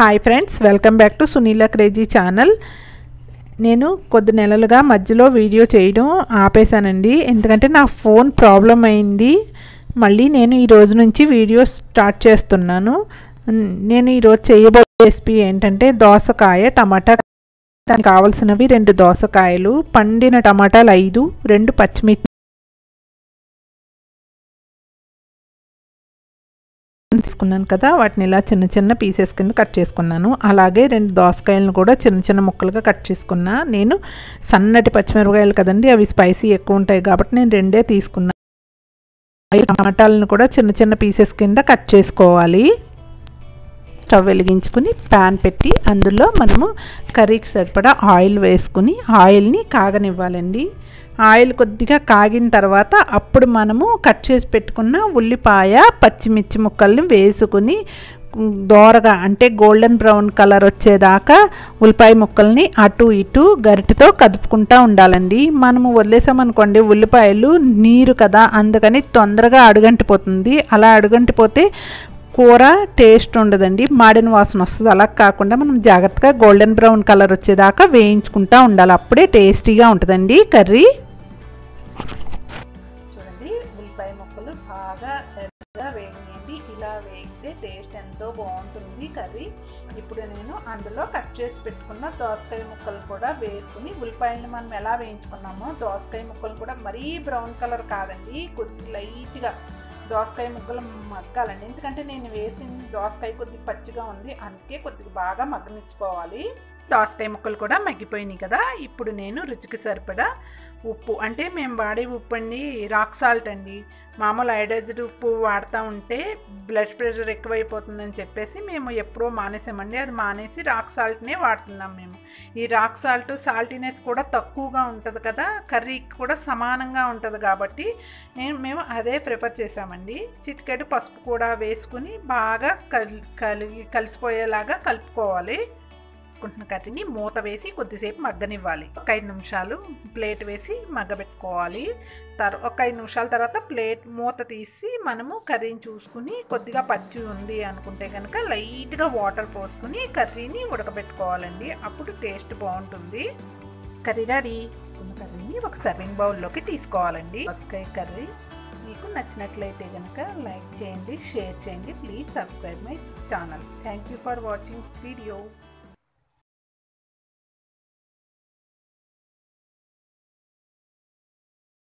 Hi friends welcome back to Sunila crazy channel. నేను కొద్ది నెలలుగా మధ్యలో వీడియో చేయడం ఆపేశానండి. ఎందుకంటే నా ఫోన్ ప్రాబ్లం అయింది. మళ్ళీ నేను ఈ రోజు నుంచి వీడియో స్టార్ట్ చేస్తున్నాను. నేను ఈరోజు చేయబోయే రెసిపీ ఏంటంటే దోసకాయ టమాటా దానికి కావాల్సినవి రెండు దోసకాయలు పండిన టమాటాలు ఐదు రెండు పచ్చిమిర్చి తీసుకున్నాను కదా వాటిని ఇలా చిన్న చిన్న పీసెస్ కింద కట్ చేసుకున్నాను. అలాగే రెండు దోసకాయలను కూడా చిన్న చిన్న ముక్కలుగా కట్ చేసుకున్నా. నేను సన్నటి పచ్చిమిరపకాయలు కదండి అవి స్పైసీ ఎక్కువ ఉంటాయి కాబట్టి నేను రెండే తీసుకున్నాను టమాటాలను కూడా చిన్న చిన్న పీసెస్ కింద కట్ చేసుకోవాలి. స్టవ్ వెలిగించుకుని ప్యాన్ పెట్టి అందులో మనము కర్రీకి సరిపడా ఆయిల్ వేసుకుని ఆయిల్ని కాగనివ్వాలండి. ఆయిల్ కొద్దిగా కాగిన తర్వాత అప్పుడు మనము కట్ చేసి పెట్టుకున్న ఉల్లిపాయ పచ్చిమిర్చి ముక్కల్ని వేసుకుని దోరగా అంటే గోల్డెన్ బ్రౌన్ కలర్ వచ్చేదాకా ఉల్లిపాయ ముక్కల్ని అటు ఇటు గరిటతో కదుపుకుంటూ ఉండాలండి. మనము వదిలేసామనుకోండి ఉల్లిపాయలు నీరు కదా అందుకని తొందరగా అడుగంటిపోతుంది. అలా అడుగంటిపోతే కూర టేస్ట్ ఉండదండి మాడిన వాసన వస్తుంది. అలా కాకుండా మనం జాగ్రత్తగా గోల్డెన్ బ్రౌన్ కలర్ వచ్చేదాకా వేయించుకుంటూ ఉండాలి. అప్పుడే టేస్టీగా ఉంటుందండి కర్రీ. చూడండి ఉల్లిపాయ ముక్కలు బాగా ఎర్రగా ఇలా వేగితే టేస్ట్ ఎంతో బాగుంటుంది కర్రీ. ఇప్పుడు నేను అందులో కట్ చేసి పెట్టుకున్న దోసకాయ ముక్కలు కూడా వేసుకుని ఉల్లిపాయలు మనం ఎలా వేయించుకున్నామో దోసకాయ ముక్కలు కూడా మరీ బ్రౌన్ కలర్ కాదండి కొద్ది లైట్గా దోసకాయ ముక్కలు మగ్గాలండి. ఎందుకంటే నేను వేసిన దోసకాయ కొద్దిగా పచ్చిగా ఉంది. అందుకే కొద్దిగా బాగా మగ్గనిచ్చుకోవాలి. దోసకాయ ముక్కలు కూడా మగ్గిపోయినాయి కదా. ఇప్పుడు నేను రుచికి సరిపడా ఉప్పు. అంటే మేము వాడే ఉప్పు అండి రాక్ సాల్ట్ అండి. మామూలు ఐడైజ్డ్ ఉప్పు వాడుతూ ఉంటే బ్లడ్ ప్రెషర్ ఎక్కువైపోతుందని చెప్పేసి మేము ఎప్పుడో మానేసామండి. అది మానేసి రాక్ సాల్ట్నే వాడుతున్నాం మేము. ఈ రాక్ సాల్ట్ సాల్టీనెస్ కూడా తక్కువగా ఉంటుంది కదా. కర్రీకి కూడా సమానంగా ఉంటుంది కాబట్టి నేను మేము అదే ప్రిఫర్ చేసామండి. చిటికెడు పసుపు కూడా వేసుకుని బాగా కలి కలిగి కలిసిపోయేలాగా కలుపుకోవాలి. పెట్టుకుంటున్న కర్రీని మూత వేసి కొద్దిసేపు మగ్గనివ్వాలి. ఒక ఐదు నిమిషాలు ప్లేట్ వేసి మగ్గబెట్టుకోవాలి. తర్వాత ఒక ఐదు నిమిషాల తర్వాత ప్లేట్ మూత తీసి మనము కర్రీని చూసుకుని కొద్దిగా పచ్చి ఉంది అనుకుంటే కనుక లైట్గా వాటర్ పోసుకుని కర్రీని ఉడకబెట్టుకోవాలండి. అప్పుడు టేస్ట్ బాగుంటుంది. Curry ready. కర్రీని ఒక సర్వింగ్ బౌల్లోకి తీసుకోవాలండి. పసుకాయ కర్రీ మీకు నచ్చినట్లయితే కనుక లైక్ చేయండి షేర్ చేయండి. Please subscribe my channel. Thank you for watching. Video.